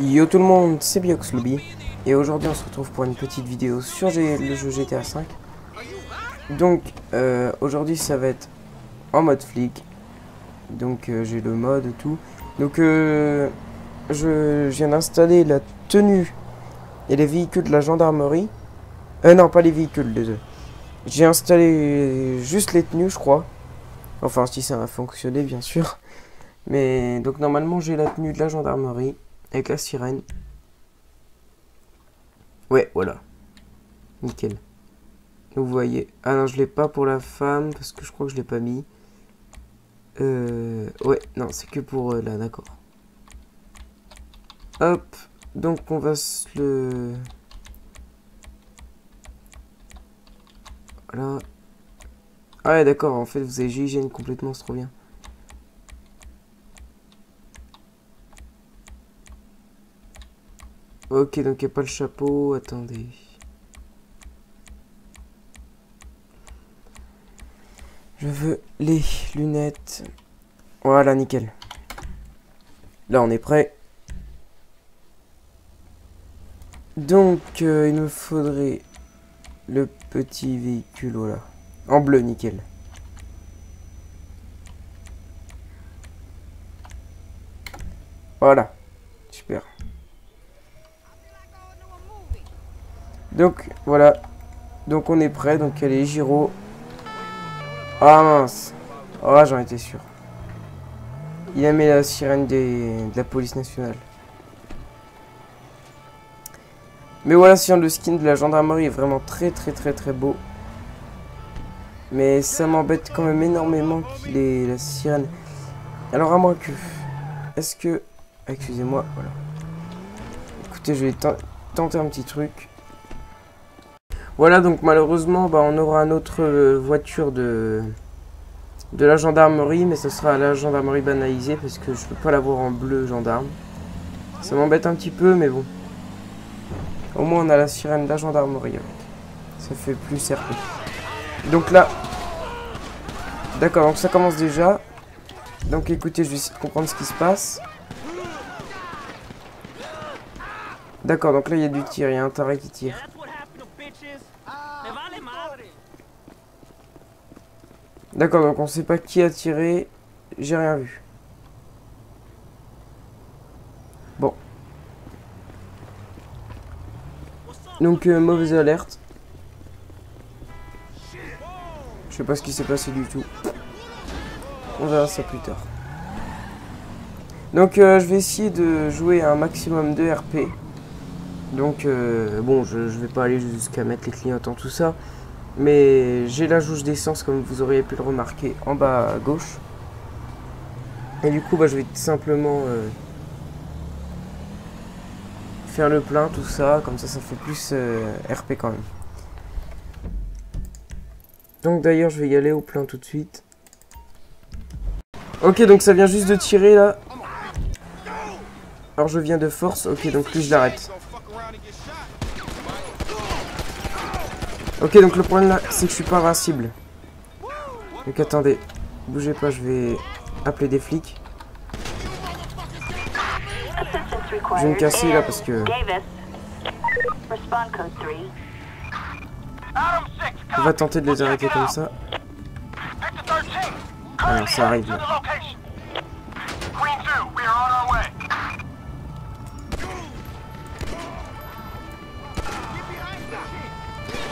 Yo tout le monde, c'est Biox Lobby et aujourd'hui on se retrouve pour une petite vidéo sur le jeu GTA V. Donc euh, aujourd'hui ça va être en mode flic, donc euh, j'ai le mode et tout. Donc euh, je, viens d'installer la tenue et les véhicules de la gendarmerie. Euh non pas les véhicules, désolé. J'ai installé juste les tenues je crois. Enfin si ça a fonctionné bien sûr. Mais donc normalement j'ai la tenue de la gendarmerie avec la sirène. Ouais, voilà. Nickel. Vous voyez. Ah non, je l'ai pas pour la femme parce que je crois que je l'ai pas mis. Euh, ouais, non, c'est que pour euh, là, d'accord. Hop. Donc on va se le... Voilà. Ah ouais, d'accord, en fait, vous avez GIGN complètement, c'est trop bien. Ok, donc il n'y a pas le chapeau. Attendez. Je veux les lunettes. Voilà, nickel. Là, on est prêt. Donc, euh, il me faudrait le petit véhicule, voilà. En bleu, nickel. Voilà. Donc voilà. Donc on est prêt. Donc allez, Giro. Ah mince. Oh, j'en étais sûr. Il a mis la sirène de la police nationale. Mais voilà, sinon le skin de la gendarmerie est vraiment très très très très beau. Mais ça m'embête quand même énormément qu'il ait la sirène. Alors à moins que... Est-ce que... Excusez-moi, voilà. Écoutez, je vais tenter un petit truc. Voilà, donc malheureusement, bah, on aura une autre euh, voiture de, de la gendarmerie, mais ce sera la gendarmerie banalisée parce que je peux pas l'avoir en bleu gendarme. Ça m'embête un petit peu, mais bon. Au moins, on a la sirène de la gendarmerie. Ça fait plus RP. Donc là... D'accord, donc ça commence déjà. Donc écoutez, je vais essayer de comprendre ce qui se passe. D'accord, donc là il y a du tir, il y a un taré qui tire. D'accord, donc on sait pas qui a tiré. J'ai rien vu. Bon. Donc, euh, mauvaise alerte. Je sais pas ce qui s'est passé du tout. On verra ça plus tard. Donc, euh, je vais essayer de jouer un maximum de RP. Donc, euh, bon, je, je vais pas aller jusqu'à mettre les clignotants, tout ça. Mais j'ai la jauge d'essence comme vous auriez pu le remarquer en bas à gauche. Et du coup bah, je vais simplement euh, faire le plein, tout ça, comme ça ça fait plus euh, RP quand même. Donc d'ailleurs je vais y aller au plein tout de suite. Ok donc ça vient juste de tirer là. Alors je viens de force, ok donc plus je l'arrête. Ok, donc le problème là, c'est que je suis pas invincible. Donc attendez, bougez pas, je vais appeler des flics. Je vais me casser là parce que... On va tenter de les arrêter comme ça. Alors ça arrive.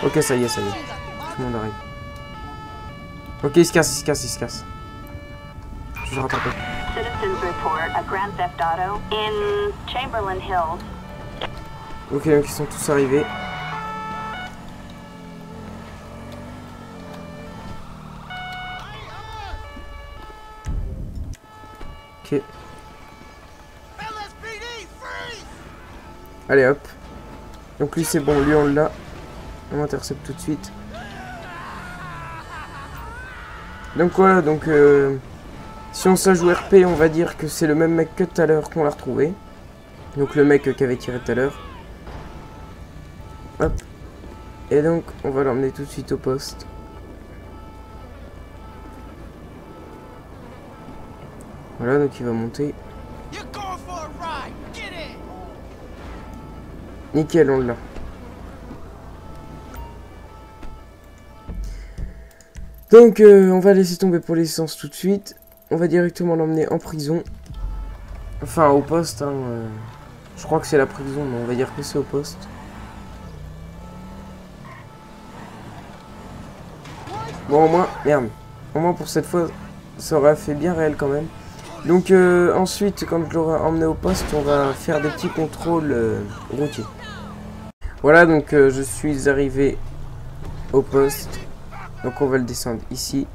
Ok, ça y est, ça y est. Tout le monde arrive. Ok, il se casse, il se casse, il se casse. Je vais rattraper. Ok, donc ils sont tous arrivés. Ok. Allez hop. Donc lui c'est bon, lui on l'a. On intercepte tout de suite. Donc voilà, donc euh, si on s'en joue RP, on va dire que c'est le même mec que tout à l'heure qu'on l'a retrouvé. Donc le mec qui avait tiré tout à l'heure. Hop. Et donc on va l'emmener tout de suite au poste. Voilà, donc il va monter. Nickel, on l'a. Donc, euh, on va laisser tomber pour l'essence tout de suite. On va directement l'emmener en prison. Enfin, au poste. Hein, euh. Je crois que c'est la prison, mais on va dire que c'est au poste. Bon, au moins, merde. Au moins pour cette fois, ça aurait fait bien réel quand même. Donc euh, ensuite, quand je l'aurai emmené au poste, on va faire des petits contrôles routiers. Voilà, donc je suis arrivé au poste. Donc on va le descendre ici.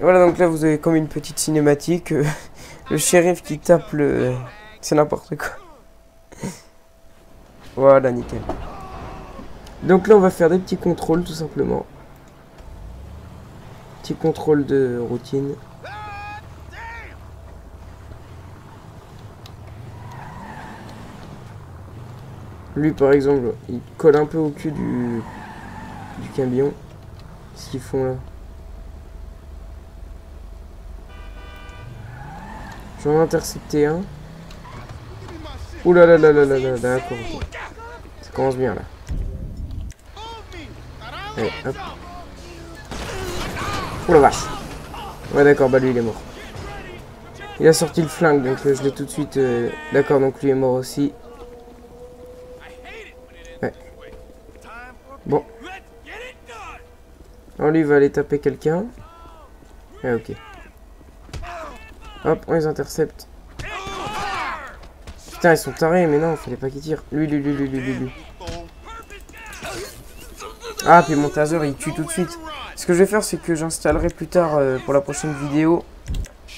voilà, donc là vous avez comme une petite cinématique. Le shérif qui tape le... C'est n'importe quoi. voilà, nickel. Donc là on va faire des petits contrôles tout simplement. Petit contrôle de routine. Lui par exemple, il colle un peu au cul du camion. Qu'est-ce qu'ils font là J'en ai intercepté un. Ouh là là là d'accord. Ça commence bien là. Allez. Ouais d'accord, bah lui il est mort. Il a sorti le flingue, donc euh, je l'ai tout de suite... Euh, d'accord, donc lui est mort aussi. On lui va aller taper quelqu'un. Ah ok. Hop, on les intercepte. Putain, ils sont tarés, mais non, fallait pas qu'ils tirent. Lui, lui, lui, lui, lui, lui, lui. Ah, puis mon taser, il tue tout de suite. Ce que je vais faire, c'est que j'installerai plus tard, euh, pour la prochaine vidéo,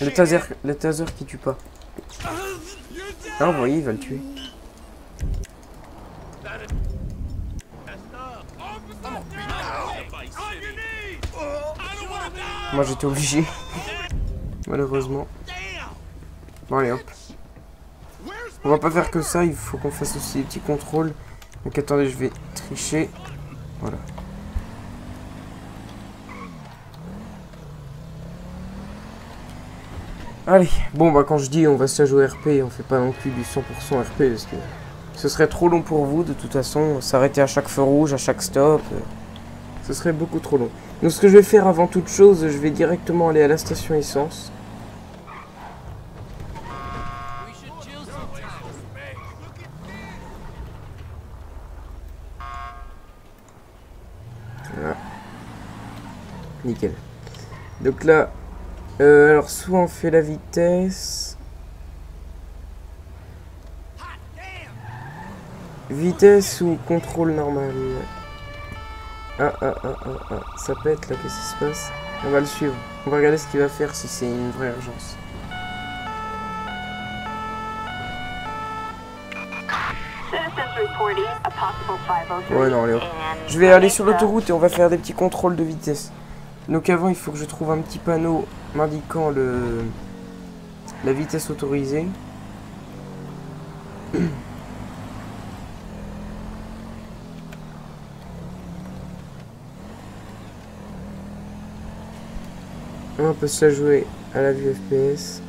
le taser, le taser qui tue pas. Ah, vous voyez, il va le tuer. Moi j'étais obligé. Malheureusement. Bon allez hop. On va pas faire que ça, il faut qu'on fasse aussi des petits contrôles. Donc attendez, je vais tricher. Voilà. Allez, bon bah quand je dis on va se jouer RP, on fait pas non plus du 100% RP parce que ce serait trop long pour vous de toute façon, s'arrêter à chaque feu rouge, à chaque stop. Euh, ce serait beaucoup trop long. Donc ce que je vais faire avant toute chose, je vais directement aller à la station essence. Voilà. Nickel. Donc là, euh, alors soit on fait la vitesse. Vitesse ou contrôle normal ah, ah, ah, ah, ah, ça pète là, qu'est-ce qui se passe? On va le suivre. On va regarder ce qu'il va faire si c'est une vraie urgence. Ouais, non, Léo. Je vais aller sur l'autoroute et on va faire des petits contrôles de vitesse. Donc avant, il faut que je trouve un petit panneau m'indiquant le la vitesse autorisée. On peut se la jouer à la vue FPS.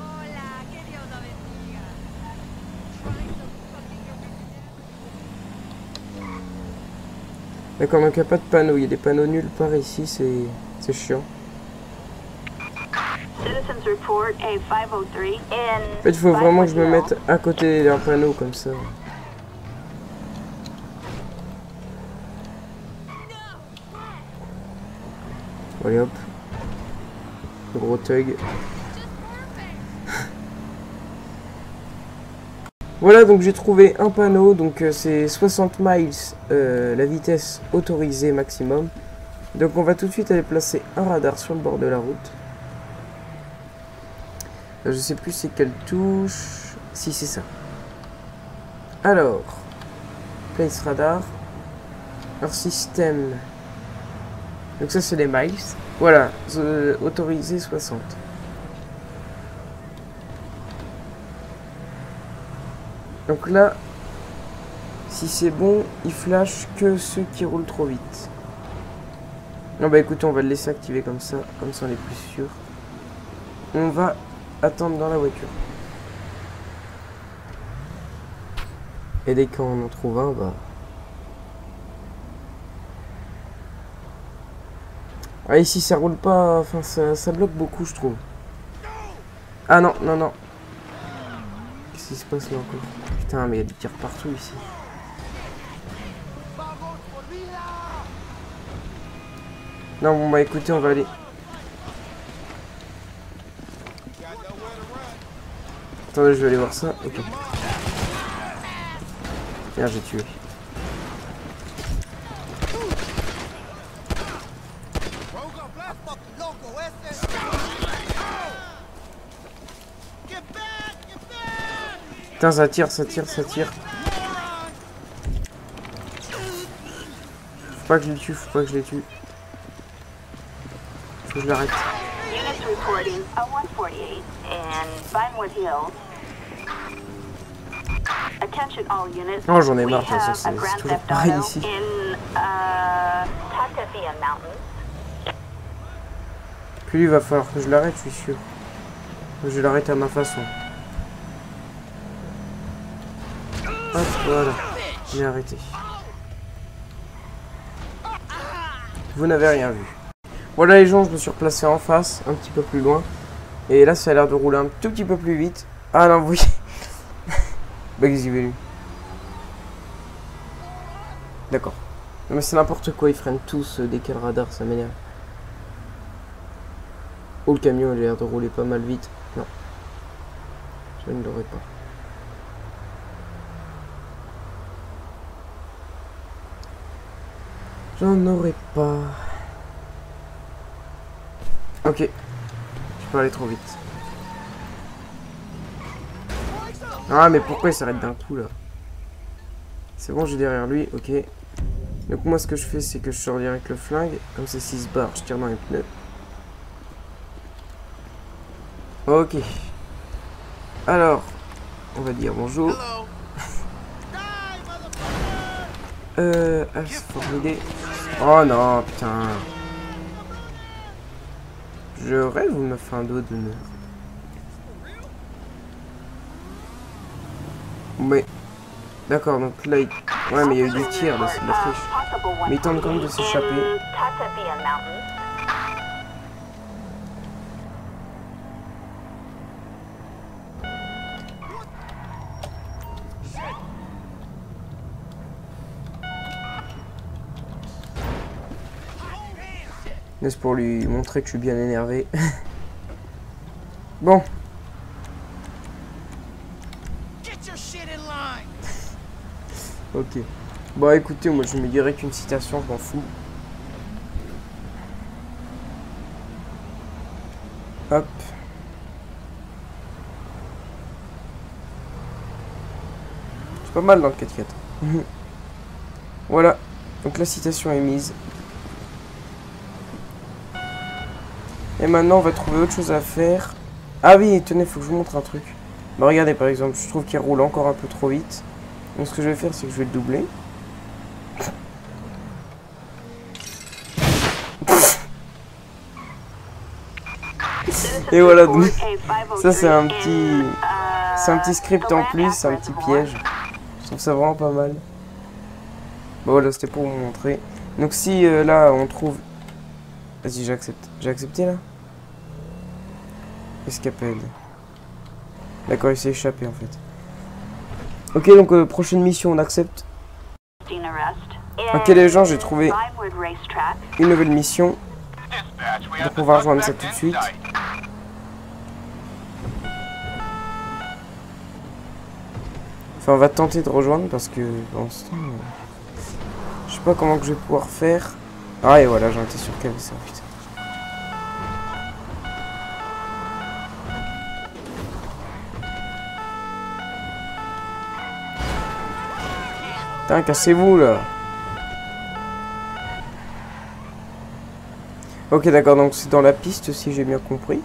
D'accord, donc il n'y a pas de panneau. Il y a des panneaux nuls par ici. C'est chiant. En fait, il faut vraiment que je me mette à côté d'un panneau comme ça. Allez hop. Gros tug. voilà, donc j'ai trouvé un panneau. Donc euh, c'est 60 miles euh, la vitesse autorisée maximum. Donc on va tout de suite aller placer un radar sur le bord de la route. je sais plus c'est quelle touche. Si c'est ça. Alors, place radar. Alors système. Donc ça c'est les miles. Voilà, autorisé 60. Donc là, si c'est bon, il flash que ceux qui roulent trop vite. Non bah écoutez, on va le laisser activer comme ça, comme ça on est plus sûr. On va attendre dans la voiture. Et dès qu'on en trouve un, bah... Ah, ici, ça roule pas... Enfin, ça, bloque beaucoup, je trouve. Ah non, non, non. Qu'est-ce qui se passe là encore? Putain, mais il y a des tirs partout ici. Non, bon, bah écoutez, on va aller. Attendez, je vais aller voir ça. Ok. Merde, j'ai tué. Putain, ça tire, ça tire, ça tire. Faut pas que je les tue, faut pas que je les tue. Faut que je l'arrête. Units reporting a 148 in Vinewood Hills. Attention all units. Oh, j'en ai marre, have c'est toujours pareil ici. Uh. Puis il va falloir que je l'arrête, je suis sûr. Je l'arrête à ma façon. Voilà. J'ai arrêté. Vous n'avez rien vu. Voilà les gens, je me suis replacé en face, un petit peu plus loin. Et là, ça a l'air de rouler un tout petit peu plus vite. Ah non, oui. bah, qu'est-ce qu'il D'accord. Mais c'est n'importe quoi, ils freinent tous euh, dès qu'il radar, ça m'énerve. Oh, le camion a l'air de rouler pas mal vite. Non. Je ne l'aurais pas. J'en aurais pas. Ok. Je peux aller trop vite. Ah, mais pourquoi il s'arrête d'un coup là? C'est bon, j'ai derrière lui, ok. Donc, moi, ce que je fais, c'est que je sors direct le flingue. Comme c'est 6 barres, je tire dans les pneus. Ok. Alors, on va dire bonjour. Euh, as formidé. Oh non, putain. Je rêve ou me fait un dos d'honneur Mais... D'accord, donc là, il... Ouais, mais il y a eu des tirs, là, c'est de la triche. Mais il tente quand même de s'échapper. N'est-ce pour lui montrer que je suis bien énervé Bon, ok. Bon, écoutez, moi je me dirais qu'une citation, je m'en fous. Hop. C'est pas mal dans le 4x4. voilà. Donc la citation est mise. Et maintenant, on va trouver autre chose à faire. Ah oui, tenez, faut que je vous montre un truc. Bah regardez, par exemple, je trouve qu'il roule encore un peu trop vite. Donc ce que je vais faire, c'est que je vais le doubler. Et voilà, donc, ça, c'est un petit- c'est un petit script en plus, c'est un petit piège. Je trouve ça vraiment pas mal. Bon voilà, c'était pour vous montrer. Donc si euh, là, on trouve... Vas-y, j'accepte. J'ai accepté là? Escapade. D'accord, il s'est échappé en fait. Ok, donc euh, prochaine mission, on accepte. Ok les gens, j'ai trouvé une nouvelle mission. Donc on va rejoindre ça tout de suite. Enfin, on va tenter de rejoindre parce que pour l'instant, euh, je sais pas comment que je vais pouvoir faire. Ah et voilà, j'en étais sûr avait ça, putain. Putain, cassez-vous là. Ok, d'accord, donc c'est dans la piste si j'ai bien compris.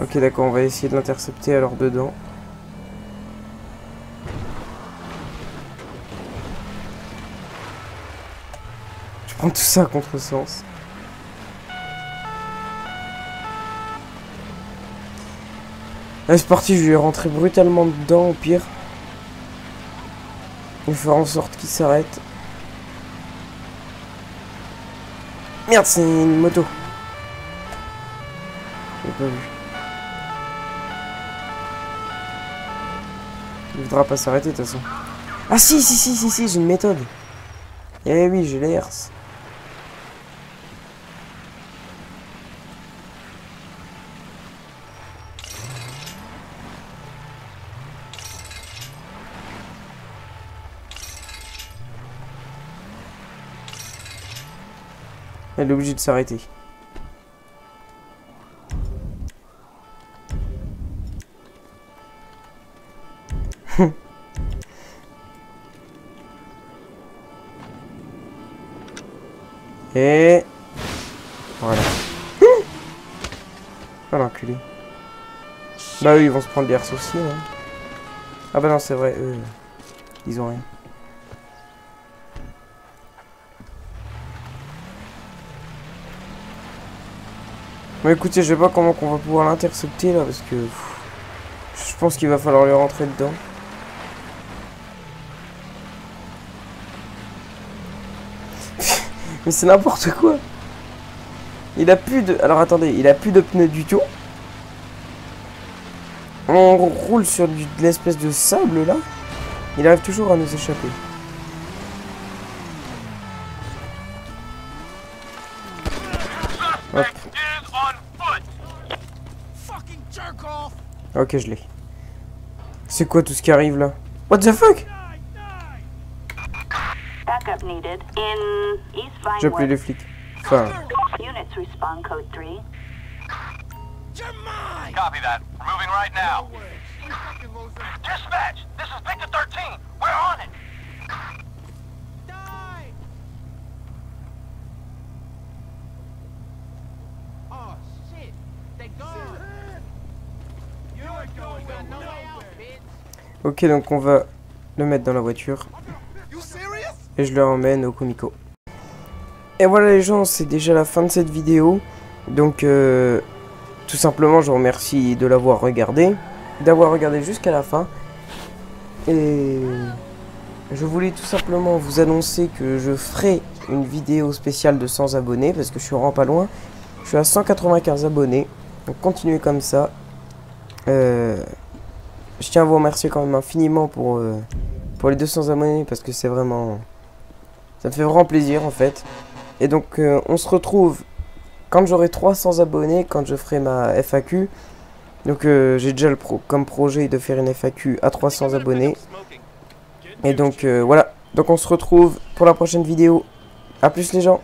Ok, d'accord, on va essayer de l'intercepter alors dedans. Je prends tout ça à contresens. Allez, c'est parti, je vais rentrer brutalement dedans, au pire. Vais faire en sorte qu'il s'arrête. Merde, c'est une moto. J'ai pas vu. Il voudra pas s'arrêter de toute façon. Ah si, si, si, si, si, j'ai une méthode. Eh oui, j'ai les Elle est obligée de s'arrêter. Et... Voilà. Ah l'enculé. Bah eux ils vont se prendre des herses aussi. Hein. Ah bah non c'est vrai, eux, ils ont rien. Bon écoutez, je sais pas comment qu'on va pouvoir l'intercepter là parce que je pense qu'il va falloir lui rentrer dedans. Mais c'est n'importe quoi. Il a plus de alors attendez, il a plus de pneus du tout. On roule sur de l'espèce de sable là. Il arrive toujours à nous échapper. Ok, je l'ai. C'est quoi tout ce qui arrive là? What the fuck? Die, die. Backup needed in East J'ai appelé les flics. Enfin, Units respond code 3. You're mine. Copy that. We're moving right now. Dispatch, this is Victor 13. We're on it. Ok, donc on va le mettre dans la voiture et je le emmène au Comico. Et voilà les gens, c'est déjà la fin de cette vidéo. Donc, euh, tout simplement, je vous remercie de l'avoir regardé, d'avoir regardé jusqu'à la fin. Et je voulais tout simplement vous annoncer que je ferai une vidéo spéciale de 100 abonnés parce que je suis vraiment pas loin. Je suis à 195 abonnés. Donc continuez comme ça. Euh, je tiens à vous remercier quand même infiniment pour, euh, les 200 abonnés parce que c'est vraiment... Ça me fait vraiment plaisir en fait. Et donc euh, on se retrouve quand j'aurai 300 abonnés, quand je ferai ma FAQ. Donc euh, j'ai déjà le comme projet de faire une FAQ à 300 abonnés. Et donc voilà. Donc on se retrouve pour la prochaine vidéo. A plus les gens.